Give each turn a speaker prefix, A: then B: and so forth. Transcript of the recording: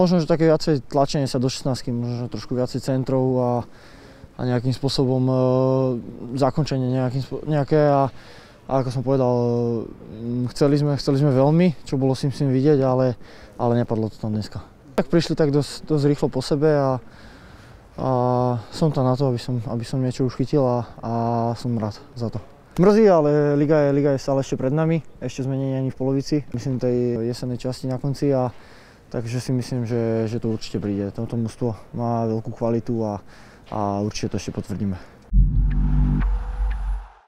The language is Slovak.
A: Možno, že také viacej tlačenie sa do 16 možno trošku viacej centrov a, a nejakým spôsobom e, zakončenie nejakým, nejaké a, a ako som povedal, chceli sme, chceli sme veľmi, čo bolo si myslím vidieť, ale, ale nepadlo to tam dneska. Tak prišli tak dosť, dosť rýchlo po sebe a, a som tam na to, aby som, aby som niečo už chytil a, a som rád za to. Mrzí, ale liga je, liga je stále ešte pred nami, ešte sme nie ani v polovici, myslím tej jesennej časti na konci a takže si myslím, že, že to určite príde. Toto mústvo má veľkú kvalitu a, a určite to ešte potvrdíme.